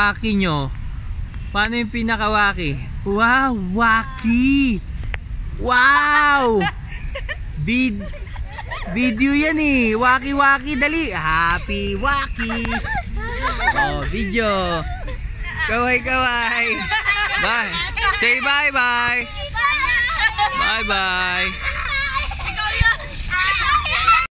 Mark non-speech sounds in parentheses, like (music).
Waki nyo. Paano yung pinakawaki? Wow, waki! Wow! (laughs) Vid video yan eh. Waki waki dali. Happy waki. Oh, video. Kaway kaway. Bye. Say bye bye. Bye bye.